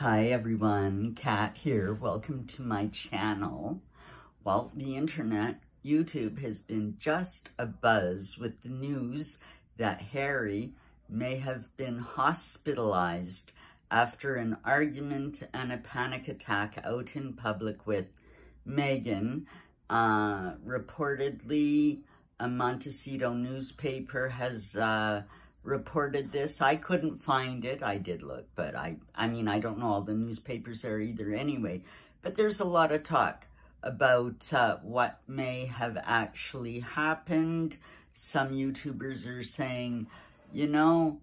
Hi everyone, Kat here. Welcome to my channel. Well, the internet, YouTube has been just a buzz with the news that Harry may have been hospitalized after an argument and a panic attack out in public with Meghan. Uh, reportedly, a Montecito newspaper has uh, reported this. I couldn't find it. I did look, but I, I mean, I don't know all the newspapers there either anyway. But there's a lot of talk about uh, what may have actually happened. Some YouTubers are saying, you know,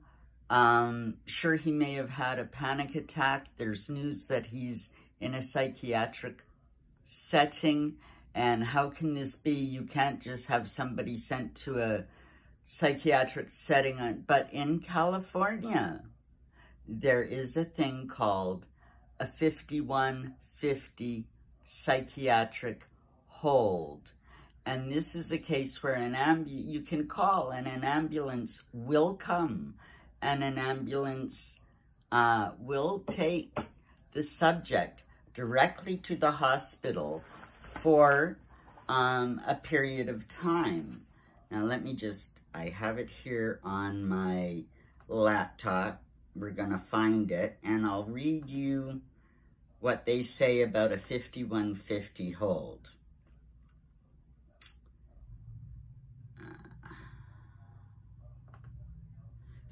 um, sure he may have had a panic attack. There's news that he's in a psychiatric setting. And how can this be? You can't just have somebody sent to a psychiatric setting, but in California, there is a thing called a 5150 psychiatric hold. And this is a case where an ambu you can call and an ambulance will come and an ambulance uh, will take the subject directly to the hospital for um, a period of time. Now let me just I have it here on my laptop. We're going to find it, and I'll read you what they say about a 5150 hold. Uh,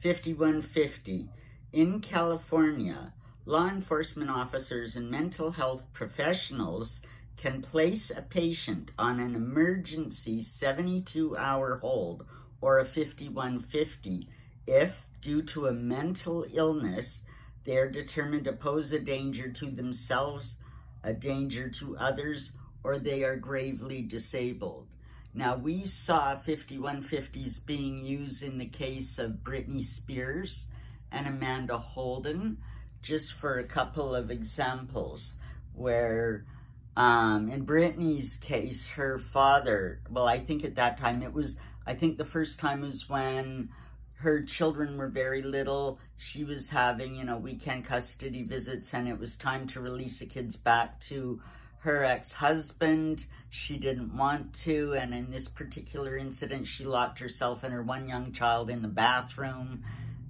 5150. In California, law enforcement officers and mental health professionals can place a patient on an emergency 72-hour hold or a 5150 if, due to a mental illness, they are determined to pose a danger to themselves, a danger to others, or they are gravely disabled. Now, we saw 5150s being used in the case of Britney Spears and Amanda Holden, just for a couple of examples, where um, in Britney's case, her father, well, I think at that time it was I think the first time was when her children were very little. She was having, you know, weekend custody visits and it was time to release the kids back to her ex-husband. She didn't want to. And in this particular incident, she locked herself and her one young child in the bathroom.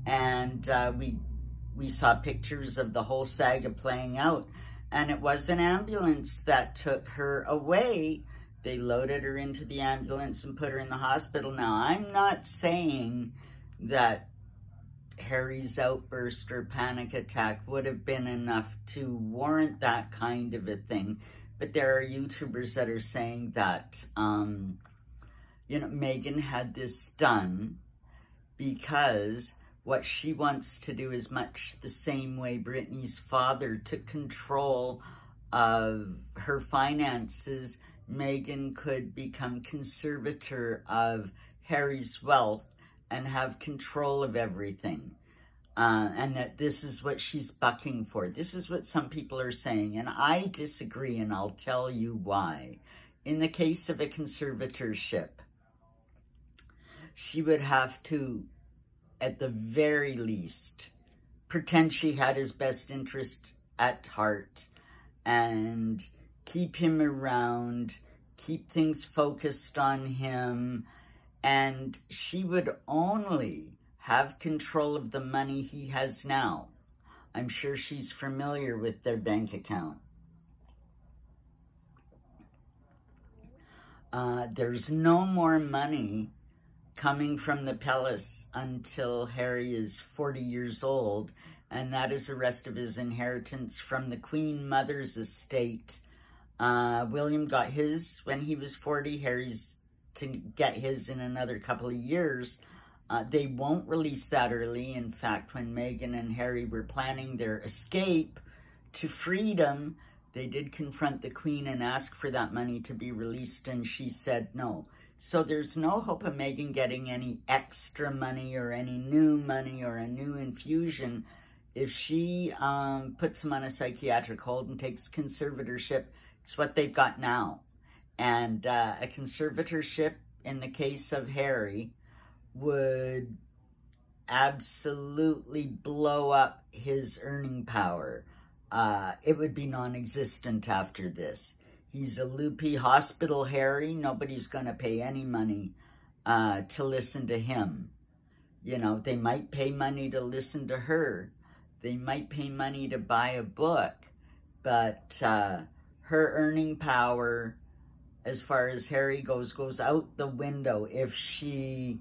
And uh, we, we saw pictures of the whole saga playing out. And it was an ambulance that took her away they loaded her into the ambulance and put her in the hospital. Now, I'm not saying that Harry's outburst or panic attack would have been enough to warrant that kind of a thing. But there are YouTubers that are saying that, um, you know, Meghan had this done because what she wants to do is much the same way Britney's father took control of her finances Meghan could become conservator of Harry's wealth and have control of everything. Uh, and that this is what she's bucking for. This is what some people are saying, and I disagree, and I'll tell you why. In the case of a conservatorship, she would have to, at the very least, pretend she had his best interest at heart and keep him around, keep things focused on him, and she would only have control of the money he has now. I'm sure she's familiar with their bank account. Uh, there's no more money coming from the palace until Harry is 40 years old, and that is the rest of his inheritance from the Queen Mother's estate uh, William got his when he was 40. Harry's to get his in another couple of years. Uh, they won't release that early. In fact, when Meghan and Harry were planning their escape to freedom, they did confront the Queen and ask for that money to be released, and she said no. So there's no hope of Meghan getting any extra money or any new money or a new infusion if she um, puts him on a psychiatric hold and takes conservatorship it's what they've got now. And uh, a conservatorship, in the case of Harry, would absolutely blow up his earning power. uh, it would be non-existent after this. He's a loopy hospital Harry. Nobody's going to pay any money uh, to listen to him. You know, they might pay money to listen to her. They might pay money to buy a book. But uh, her earning power, as far as Harry goes, goes out the window if she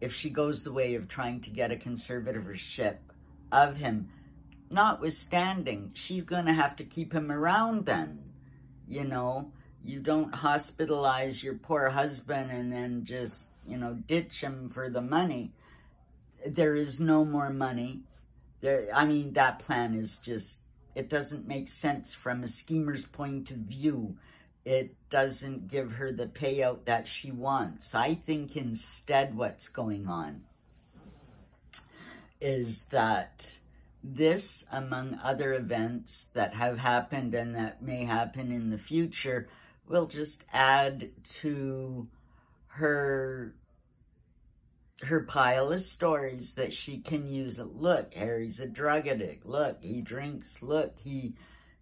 if she goes the way of trying to get a conservatorship of him. Notwithstanding, she's going to have to keep him around then. You know, you don't hospitalize your poor husband and then just, you know, ditch him for the money. There is no more money. There, I mean, that plan is just, it doesn't make sense from a schemer's point of view. It doesn't give her the payout that she wants. I think instead what's going on is that this, among other events that have happened and that may happen in the future, will just add to her her pile of stories that she can use. Look, Harry's a drug addict. Look, he drinks. Look, he,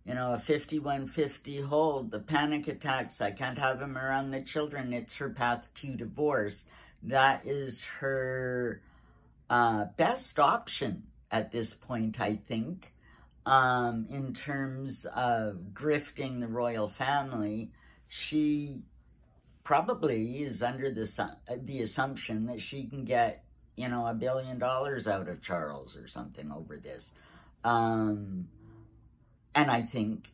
you know, a 5150 hold, the panic attacks. I can't have him around the children. It's her path to divorce. That is her uh, best option at this point, I think, um, in terms of grifting the royal family. She probably is under the, the assumption that she can get, you know, a billion dollars out of Charles or something over this. Um, and I think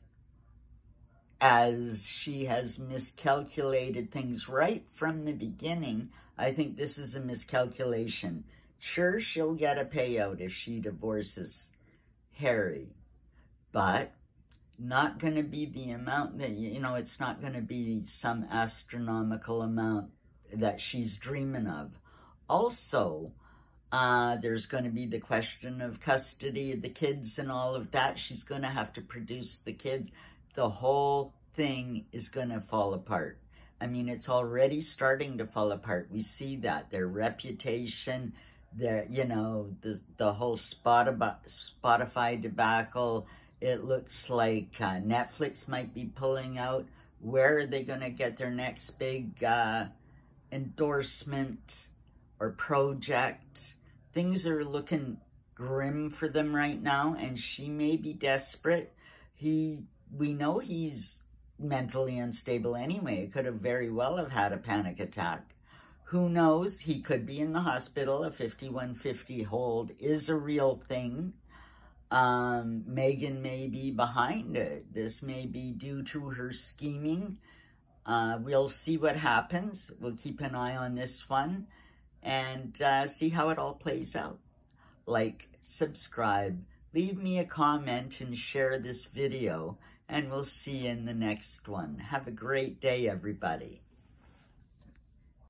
as she has miscalculated things right from the beginning, I think this is a miscalculation. Sure, she'll get a payout if she divorces Harry, but not going to be the amount that, you know, it's not going to be some astronomical amount that she's dreaming of. Also, uh, there's going to be the question of custody of the kids and all of that. She's going to have to produce the kids. The whole thing is going to fall apart. I mean, it's already starting to fall apart. We see that. Their reputation, their, you know, the, the whole Spotify debacle, it looks like uh, Netflix might be pulling out. Where are they going to get their next big uh, endorsement or project? Things are looking grim for them right now, and she may be desperate. He, we know he's mentally unstable anyway. Could have very well have had a panic attack. Who knows? He could be in the hospital. A 5150 hold is a real thing. Um, Meghan may be behind it. This may be due to her scheming. Uh, we'll see what happens. We'll keep an eye on this one and uh, see how it all plays out. Like, subscribe, leave me a comment and share this video, and we'll see you in the next one. Have a great day, everybody.